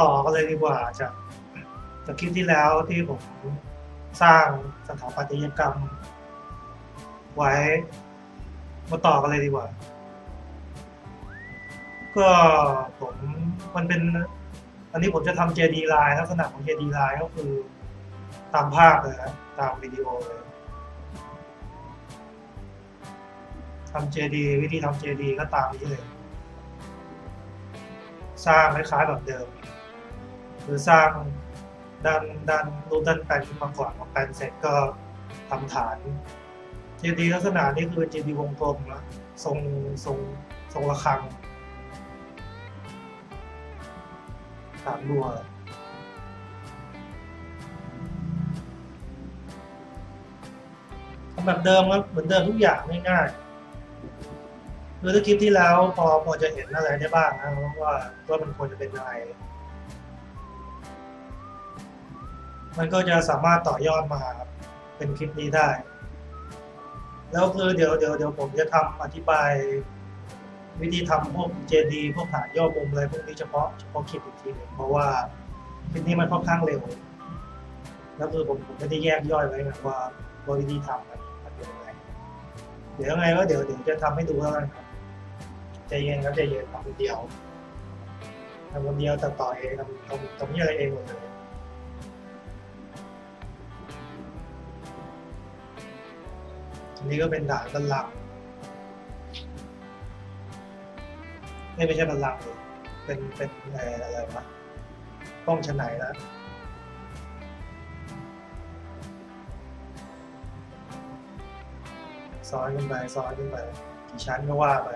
ต่อกันเลยดีกว่าจากจากคลิปที่แล้วที่ผมสร้างสถาปัตยกรรม ไว้มาต่อกันเลยดีกว่า ก็ผมมันเป็น อันนี้ผมจะทำ JD line ลักษณะของ JD line ก็คือตามภาพเลยนะตามวิดีโอเลยทำ JD วิธีทำ JD ก็ตามนี้เลย สร้างคล้ายๆแบบเดิม หรือสร้างด้านด้านรูปด้านแปลนขึ้นมาก่อนพอแปลนเสร็จก็ทำฐาน JD ลักษณะนี้คือ JD วงกลมนะทรงทรงทรงระฆังฐานบัวทำแบบเดิมครับเหมือนเดิมทุกอย่างง่ายๆคือคลิปที่แล้วพอพอจะเห็นอะไรได้บ้างนะว่าว่ามันควรจะเป็นยังไง มันก็จะสามารถต่อยอดมาเป็นคลิปนี้ได้ แล้วคือเดี๋ยวเดี๋ยวเดี๋ยวผมจะทำอธิบาย วิธีทำพวก JD พวกฐานย่อมุมอะไรพวกนี้เฉพาะเฉพาะคลิปอีกทีหนึ่งเพราะว่าคลิปนี้มันค่อนข้างเร็ว แล้วคือผมผมไม่ได้แยกย่อยไว้นะว่าวิธีทำมันมันเป็นยังไงเดี๋ยวยังไงก็เดี๋ยวเดี๋ยวจะทำให้ดูแล้วกันครับใจเย็นครับใจเย็นทำคนเดียวทำคนเดียวตัดต่อเองทำทำทำนี่อะไรเองหมดเลย อันนี้ก็เป็นด่านบันลังก์ไม่ไม่ใช่บันลังก์เลยเป็นเป็นเอ่ออะไรวะห้องชั้นไหนนะซ้อนขึ้นไปซ้อนขึ้นไปกี่ชั้นก็ว่าไป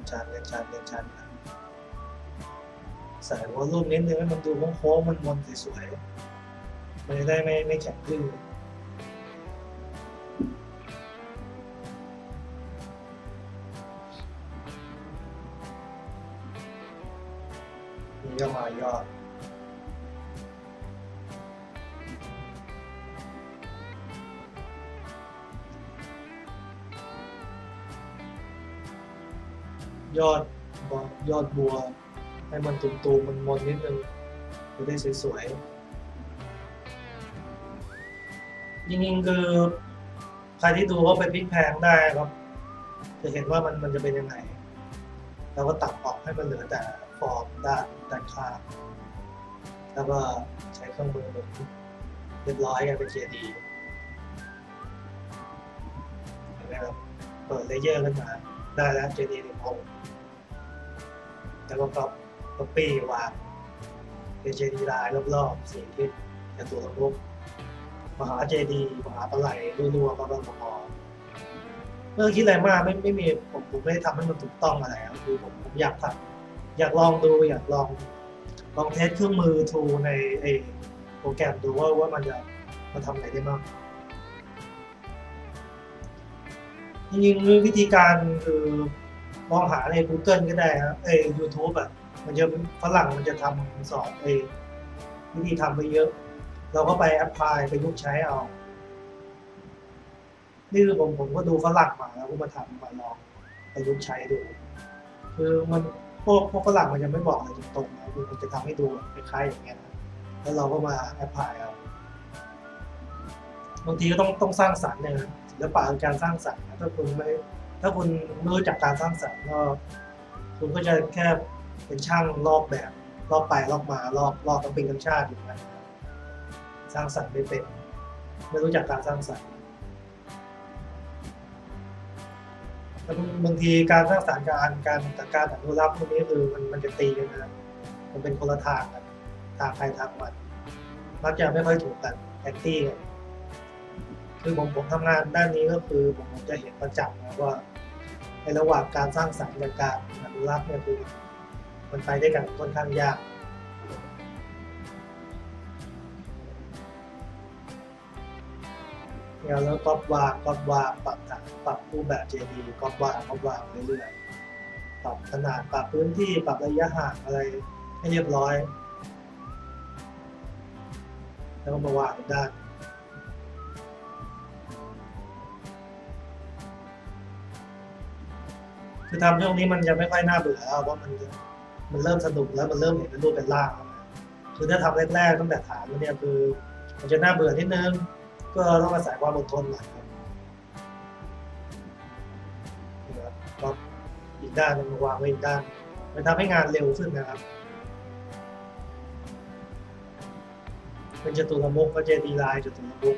นชันชันเป็นชั้นเรียนชันใส่วอลลุ่มนิดนึงให้มันดูโค้งๆมันมนสวยๆมันจะได้ไม่ไม่แข็งขึ้นนี่ก็ม ยอดยอดบัว ให้มันตุ่มๆมันมนนิดนึงจะได้สวยๆจริงๆคือใครที่ดูว่าไปพลิกแพลงได้ครับ จะเห็นว่ามันมันจะเป็นยังไงเราก็ตัดออกให้มันเหลือแต่ฟอร์มด้านด้านข้างแล้วก็ใช้เครื่องมือเรียบร้อยกันเป็นเจดีเห็นไหมครับเปิดเลเยอร์ขึ้นมาได้แล้วเจดีหนึ่งองค์ แล้วก็ก๊อปปี้วางเป็นเจดีย์ลายรอบๆสี่ทิศจะตัวรูปมหาเจดีย์มหาปลาไหลรัวๆมาบางพอเมื่อคิดอะไรมากไม่ไม่มีผมผมไม่ได้ทำให้มันถูกต้องอะไรครับคือผมผมอยากทำอยากลองดูอยากลองลองเทสเครื่องมือทูในไอโปรแกรมดูว่าว่ามันจะมาทำอะไรได้บ้างจริงๆวิธีการคือ มองหาใน Google ก็ได้ครับเอ้ YouTube อะมันจะฝรั่งมันจะทำสอนไอ้วิธีทำไปเยอะ เราก็ไปแอพพลายไปยุกใช้เอา นี่คือผมผมก็ดูฝรั่งมาแล้วก็มาทำมาลองไปยุกใช้ดู คือมันพวกพวกฝรั่งมันจะไม่บอกอะไรตรงๆนะคือมันจะทำให้ดูคล้ายๆอย่างเงี้ยนะแล้วเราก็มาแอพพลายเอาบางทีก็ต้องต้องสร้างสรรค์เนี่ยนะศิลปะคือการสร้างสรรค์นะถ้าคุณไม่ ถ้าคุณไม่รู้จักการสร้างสรรค์ก็คุณก็จะแค่เป็นช่างลอกแบบลอกไปลอกมาลอกลอกกันเป็นกันชาติอยู่นะสร้างสรรค์ไม่เป็น ไม่รู้จักการสร้างสรรค์แล้วบางทีการสร้างสรรค์กับการการการอนุรักษ์พวกนี้คือมันมันจะตีกันนะมันเป็นคนละทางกันทางใครทางมันมักจะไม่ค่อยถูกกันแอนตี้กันคือผมผมทำงานด้านนี้ก็คือผมผมจะเห็นประจักษ์นะ ว่าในระหว่างการสร้างสรรค์กับการอนุรักษ์เนี่ยคือมันไปได้กันค่อนข้างยากแล้วก็วางก็วางปรับฐานปรับรูปแบบ JD ก็วางก็วางเรื่อยๆปรับขนาดปรับพื้นที่ปรับระยะห่างอะไรให้เรียบร้อย แล้วก็มาวางด้าน คือทำช่วงนี้มันจะไม่ค่อยน่าเบื่อเพราะมันมันเริ่มสนุกแล้วมันเริ่มเห็นเป็นรูปเป็นร่างแล้วนะคือถ้าทำแรกๆตั้งแต่ฐานมันเนี่ยคือ มันจะน่าเบื่อนิดนึงก็ต้องอาศัยความอดทนหน่อยครับก็อีกด้านหนึงวางไว้อีกด้าน มันทำให้งานเร็วขึ้นนะครับ เป็นจตุรมุกก็เจดีไลน์จตุรมุก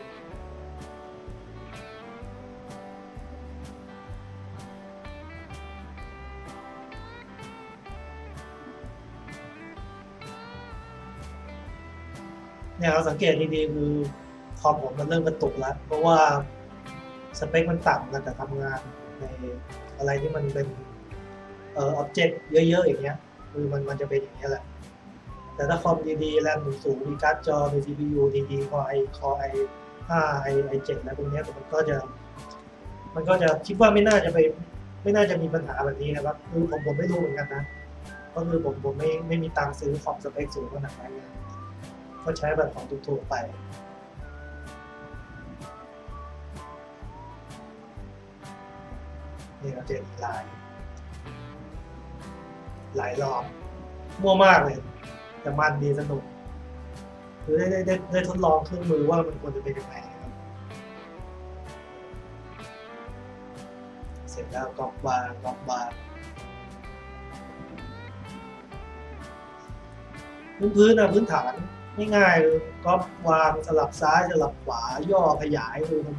เนี่ยเราสังเกตดีๆคือคอมผมมันเริ่มกระตุกแล้ว เพราะว่าสเปคมันต่ำกันแต่ทำงานในอะไรที่มันเป็นเอ่อ object เยอะๆอย่างเงี้ยคือมันมันจะเป็นอย่างเงี้ยแหละ แต่ถ้าคอมดีๆแรมสูงมีการ์ดจอมี CPU ดีๆคอไอคอไอห้าไอไอเจ็ดแล้วตรงเนี้ยมันก็จะ มันก็จะคิดว่าไม่น่าจะไป ไม่น่าจะมีปัญหาแบบนี้นะครับคือผมผมไม่รู้เหมือนกันนะก็คือผมผมไม่ไม่มีตังค์ซื้อคอมสเปคสูงขนาดนั้นนะ ก็ใช้แบบของถูกๆไป นี่เราเจออีกลาย หลายรอบมั่วมากเลย แต่มันดีสนุกคือได้ได้ได้ได้ทดลองเครื่องมือว่ามันควรจะเป็นยังไงครับ เสร็จแล้วกรอบวางกรอบวางพื้นพื้นนะพื้นฐาน ง่ายๆก็วางสลับซ้ายสลับขวาย่อขยายคือมัน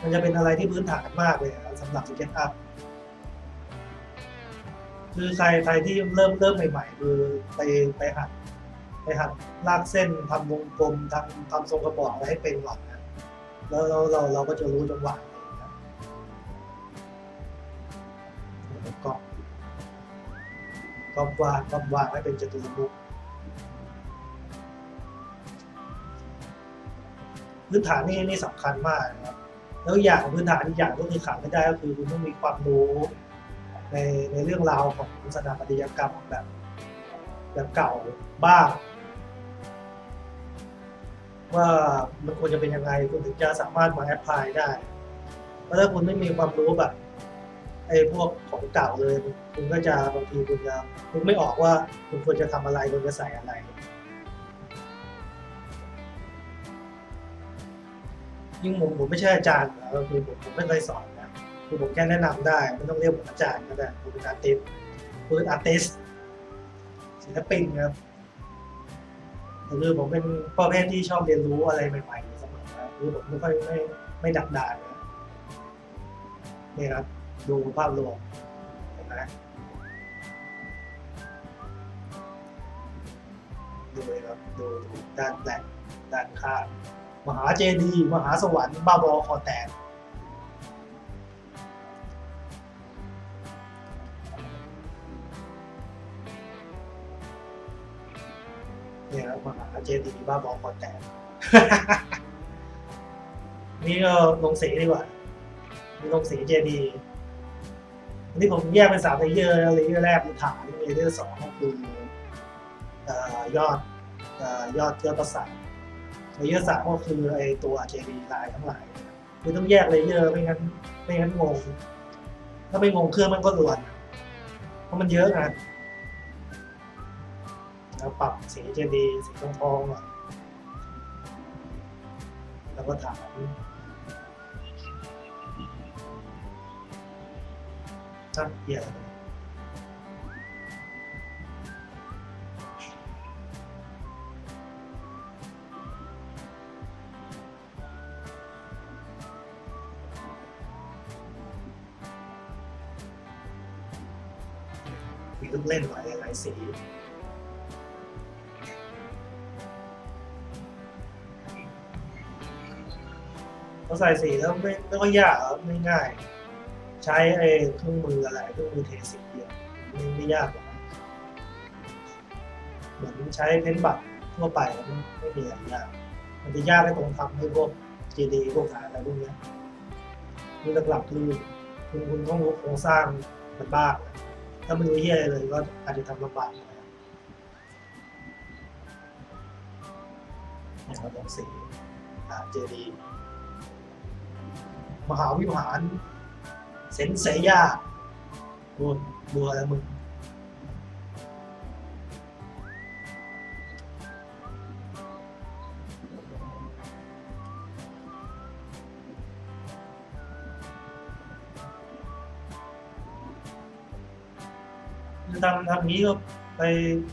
มันจะเป็นอะไรที่พื้นฐานมากเลยสำหรับสเก็ตอัพคือใครใครที่เริ่มเริ่มใหม่ๆคือไปไปหัดไปหัดลากเส้นทำวงกลมทำทำทรงกระบอกอะไรให้เป็นก่อนนะแล้วเราเราเราก็จะรู้จังหวะเองนะก็ก็วางก็วางให้เป็นจตุรมุข พื้นฐานนี่นี่สำคัญมากนะครับแล้วอย่างพื้นฐานอีกอย่างก็คือขาดไม่ได้ก็คือคุณต้องมีความรู้ในในเรื่องราวของสถาปัตยกรรมแบบแบบเก่าบ้าง ว่ามันควรจะเป็นยังไงคุณถึงจะสามารถมาแอพพลายได้เพราะถ้าคุณไม่มีความรู้แบบไอ้พวกของเก่าเลย คุณก็จะบางทีคุณจะคุณไม่ออกว่าคุณควรจะทำอะไรควรจะใส่อะไร ยิ่งผมผมไม่ใช่อาจารย์ก็คือผมผมไม่เคยสอนนะคือผมแค่แนะนำได้ไม่ต้องเรียกผมอาจารย์ก็ได้ผมเป็นอาร์ติสผมเป็นอาร์ติสศิลปินครับคือผมเป็นประเภทที่ชอบเรียนรู้อะไรใหม่ๆเสมอนะคือผมไม่ค่อยไม่ไม่ดักดานนะนี่ครับดูภาพรวมเห็นไหมดูเลยครับดูดูด้านแหลกด้านข้าง มหาเจดีย์มหาสวรรค์บ้าบอคอแตกเนี่ยครับมหาเจดีย์บ้าบอคอแตกนี่ก็ลงสีดีกว่ามีลงสีเจดีย์อันนี้ผมแยกเป็นสาม layer นะ layer แรกคือฐาน layer สองก็คือเอ่อยอดเอ่อยอดยอดปราสาท layer สามก็คือไอตัว JD ลายทั้งหลายคือต้องแยก layer ไม่งั้นไม่งั้นงง ถ้าไม่งงเครื่องมันก็รวน เพราะมันเยอะนะแล้วปรับสี JD สีทองทองๆหน่อยแล้วก็ถามถ้าเยอะ เล่นหลายหลายสีเราใส่สีแล้วไม่ไม่ค่อยากครับไม่ง่าย ใช้ไอ้เครื่องมืออะไรเครื่องมือเทสีอะไม่ไม่ยากหรอกนะมือนใช้เพ้นบัตรทั่วไปไม่ไม่มีอะไรยากมันจะยากในตรงทำให้พวก GD พวกฐาอะไรพวกนี้ยคือหลักๆคือคุณคุณต้องรู้โครงสร้างมันบ้าง ถ้าไม่รู้เฮียอะไรเลยก็อาจจะทำลำบากน่อยอย่างเราต้องสีหาเจดี มหาวิหาร เซนเซย่าดูดูอะไรมึง ทำทำนี้ก็ไป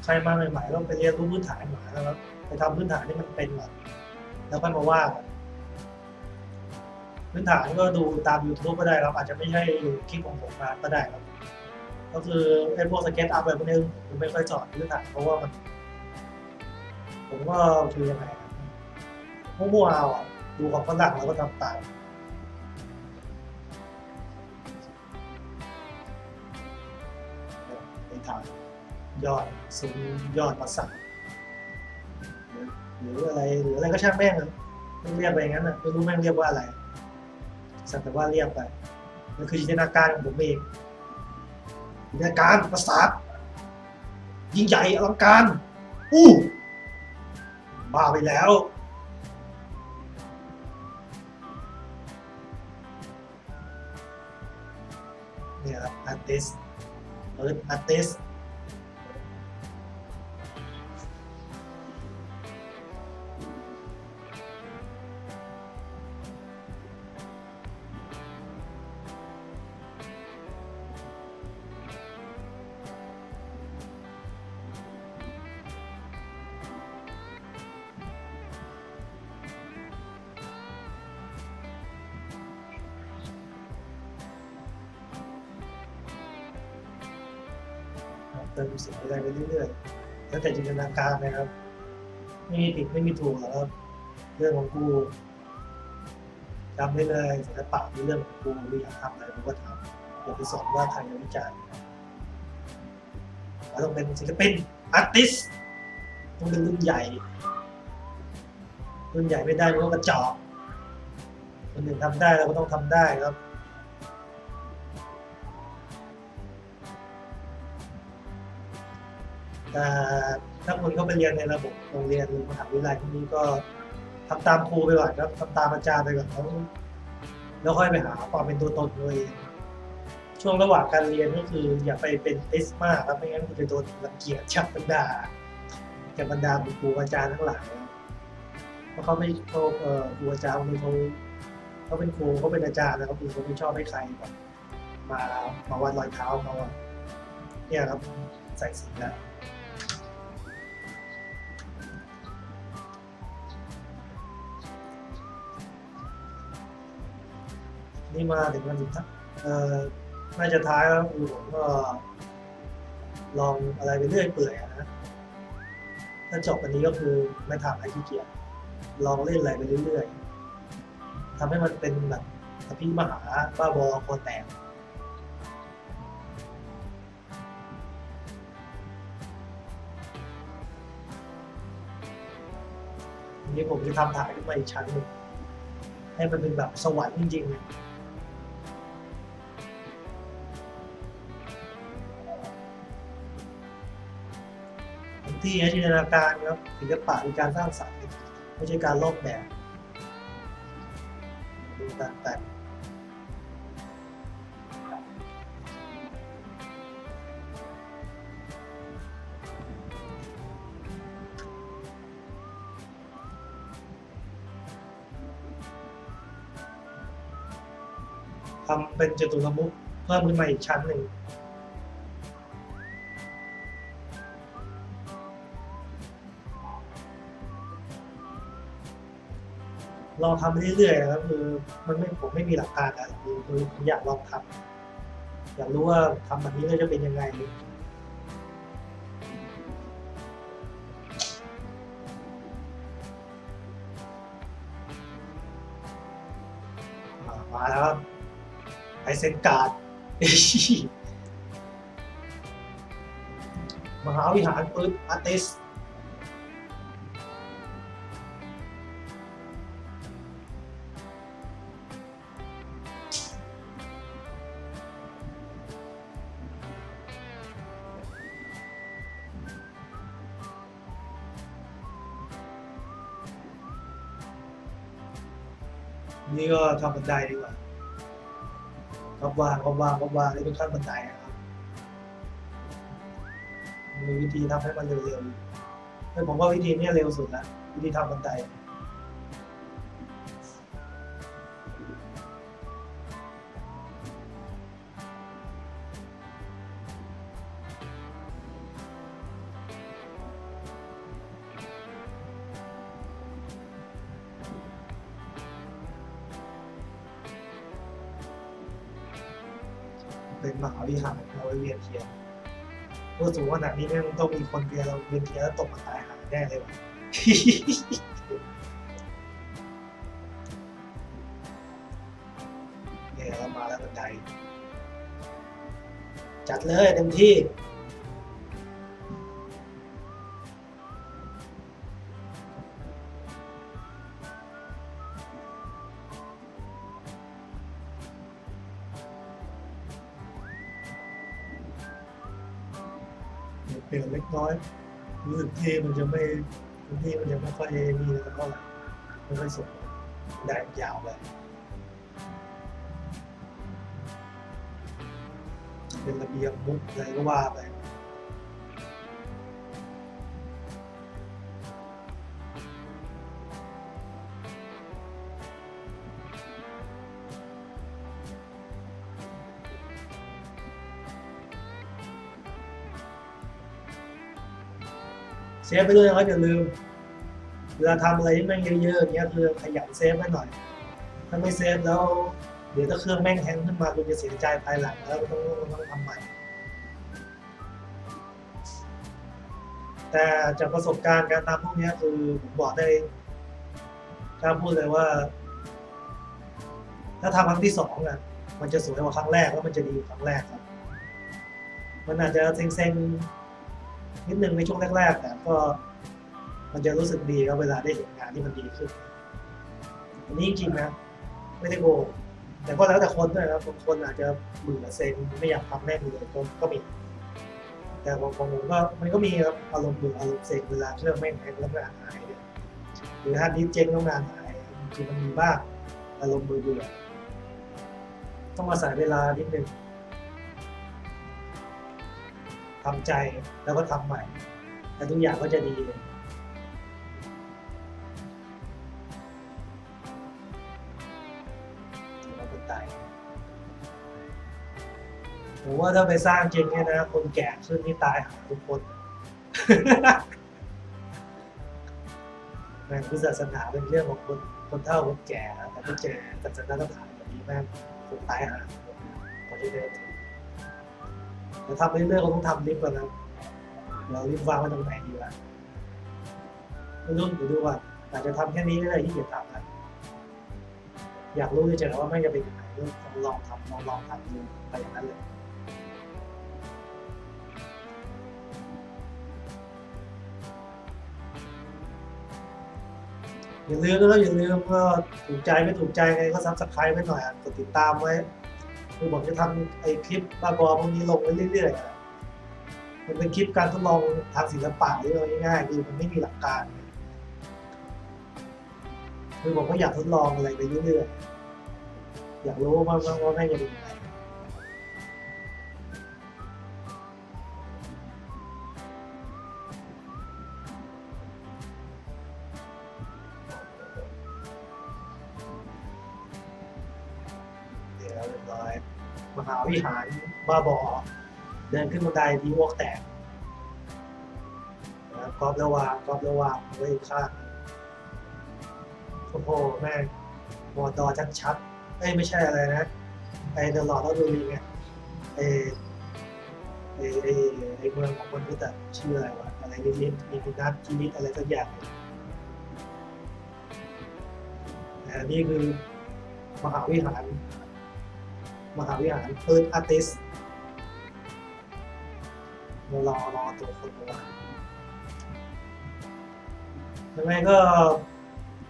ใครมาใหม่ๆก็ไปเรียนรู้พื้นฐานหมาแล้วครับไปทำพื้นฐานที่มันเป็นก่อนแล้วค่อยมาว่าพื้นฐานก็ดูตาม YouTube ก็ได้ครับอาจจะไม่ใช่คลิปของผมมาก็ได้ครับก็คือไอ้พวกสเก็ตอัพแบบพวกนี้ผมไม่ค่อยสอนพื้นฐานเพราะว่ามัน ผมก็คือยังไงอะมั่วๆเอาดูของฝรั่งแล้วก็ทำตาม ยอดซุ้มยอดประสาทหรือหรืออะไรหรืออะไรก็ช่างแม่งเลยไม่เรียกไปอย่างนั้นนะไม่รู้แม่งเรียกว่าอะไรสักแต่ว่าเรียกไปมันคือจินตนาการของผมเองจินตนาการประสาทยิ่งใหญ่อลังการอู้บ้าไปแล้วเนี่ยครับอาร์ติสเอิร์ธอาร์ติส เติมสีอะไรไปเรื่อยๆแล้วแต่จินตนาการนะครับ ไม่มีผิดไม่มีถูกครับ เรื่องของกูจำได้เลยศิลปะเป็นเรื่องของกูกูอยากทำอะไรกูก็ทำอย่าไปสอนว่าใครจะวิจารณ์เราต้องเป็นศิลปินอาร์ติสต้องเป็นรุ่นใหญ่รุ่นใหญ่ไม่ได้มันก็กระจอกคนอื่นทำได้เราก็ต้องทำได้ครับ แต่ถ้าคนเข้าไปเรียนในระบบโรงเรียนหรือมหาวิทยาลัยที่นี้ก็ทำตามครูไปก่อนครับทำตามอาจารย์ไปก่อนแล้วแล้วค่อยไปหาความเป็นตัวตนตัวเองช่วงระหว่างการเรียนก็คืออย่าไปเป็นติสมากครับไม่งั้นคุณจะโดนรังเกียจจากบรรดาจากบรรดาครูอาจารย์ทั้งหลายเพราะเขาไม่เขาเอ่อครูอาจารย์คนนี้เขาเขาเป็นครูเขาเป็นอาจารย์แล้วเขาคือเขาไม่ชอบให้ใครแบบมามาวัดรอยเท้าเขาเนี่ยครับใส่สีแล้ว นี่มาถึงวันสุดท้ายน่าจะท้ายแล้วคือผมก็ ลองอะไรไปเรื่อยเปื่อยนะถ้าจบอันนี้ก็คือไม่ทำอะไรขี้เกียจลองเล่นอะไรไปเรื่อยๆทำให้มันเป็นแบบอภิมหาบ้าบอคอแตกนี้ผมจะทำถ่ายขึ้นมาอีกชั้นหนึ่งให้มันเป็นแบบสวรรค์จริงๆ ที่ให้จินตนาการครับศิลปะคือการสร้างสรรค์ไม่ใช่การลอกแบบดูการแต่งทำเป็นจตุรมุขเพิ่มขึ้นมาอีกชั้นหนึ่ง ลองทำไปเรื่อยๆครับคือมันไม่ผมไม่มีหลักการอะไรคือคือผมอยากลองทำอยากรู้ว่าทำแบบนี้แล้วจะเป็นยังไงมาแล้วครับไอเซนการ์ดมหาวิหารปืนอาร์ติส นี่ก็ทำบันไดดีกว่ารับวางรับวางรับวางนี่เป็นขั้นบันไดนะครับมีวิธีทำให้มันเร็วๆแต่ผมว่าวิธีนี้เร็วสุดแล้ววิธีทำบันได เป็นมหาวิหารเอาไว้เวียนเทียนเมื่อสูงขนาดนี้เนี่ยมันต้องมีคนเวียนเราเวียนเทียนแล้วตกมาตายหาแน่เลยว่ะเนี่ยเรามาแล้วบันไดจัดเลยเต็มที่ ปลี่ยนเล็กน้อยรู้สึกที่มันจะไม่พื้นที่มันจะไม่ค่อยมีแล้วก็ไม่ค่อยสวยได้ยาวเลยเป็นระเบียงมุกอะไรก็ว่าไป ซฟไปด้วยนะครับอย่าลืมเวลาทำอะไรที่แม่งเยอะๆอย่างเงี้ยคือขยันเซฟไว้หน่อย ถ้าไม่เซฟแล้วเดี๋ยวถ้าเครื่องแม่งแฮงขึ้นมาคุณจะเสียใจภายหลังแล้วต้องต้องทำใหม่ แต่จากประสบการณ์การทำพวกเนี้ยคือผมบอกได้กล้าพูดเลยว่า ถ้าทำครั้งที่สองอะมันจะสวยกว่าครั้งแรกแล้วมันจะดีกว่าครั้งแรกครับ มันอาจจะเซ็งๆ นิดนึงในช่วงแรกๆแต่ก็มันจะรู้สึกดีครับเวลาได้เห็นงานที่มันดีขึ้น อันนี้จริงๆนะ ไม่ได้โกหกแต่ก็แล้วแต่คนด้วยนะครับบางคนอาจจะเบื่อเซ็งไม่อยากทำแม่งเลยก็ก็มี แต่ของของผมก็มันก็มีครับอารมณ์เบื่ออารมณ์เซ็งเวลาเครื่องแม่งแฮงแล้วงานหายเนี่ยหรือฮาดิสเจ๊งแล้วงานหายคือมันมีบ้างอารมณ์เบื่อเบื่อต้องอาศัยเวลานิดนึง ทำใจแล้วก็ทำใหม่ แล้วทุกอย่างก็จะดีเลยเราคนตายผมว่าถ้าไปสร้างจริงเนี่ยนะ คนแก่ขึ้นนี่ตายหาทุกคนแม่งพุทธศาสนาเป็นเรื่องของคนคนเฒ่าคนแก่แต่ก็เจอศาสนาฐานแบบนี้แม่งคนตายหาคนที่เดินถึง แต่ทำเรื่อยๆก็ต้องทำลิฟต์ก่อนนะเราลิฟต์วางไว้ตรงไหนดีวะไม่รู้เดี๋ยวดูว่าอาจจะทำแค่นี้ก็ได้ที่เกียจทำนะอยากรู้เฉยๆว่าไม่จะเป็นยังไงก็ลองทำลองลองทำดูไปอย่างนั้นเลยอย่าลืมนะครับอย่าลืมก็ถูกใจไม่ถูกใจไงก็ซับสไครต์ไว้หน่อยกดติดตามไว้ คือผมจะทำไอ้คลิปบ้าบอพวกนี้ลงไปเรื่อยๆมันเป็นคลิปการทดลองทางศิลปะเรื่อยง่ายๆคือมันไม่มีหลักการคือผมก็อยากทดลองอะไรไปเรื่อยๆอยากรู้ว่าว่าว่าแม่งจะเป็นยังไง วิหารบ้าบอ เดินขึ้นบันไดที่อ้วกแตกนะครับกรอบระวางกรอบระวางไว้อีกข้างโอ้โหแม่มอดอชัดๆเอ้ยไม่ใช่อะไรนะ ไอเดอะลอร์ดออฟดูรีไงไอ้ไอไอไอเมืองของคนพุทธอะชื่ออะไรวะอะไรนิมิตนิมินัทนิมิตอะไรสักอย่างแต่นี่คือมหาวิหาร มหาวิหารเพิร์ดอาร์ติสรอรอตัวคนมายังไงก็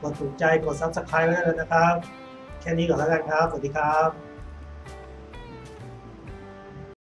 กดถูกใจกด subscribe ไว้เลยนะครับ แค่นี้ก่อนแล้วกันครับ สวัสดีครับ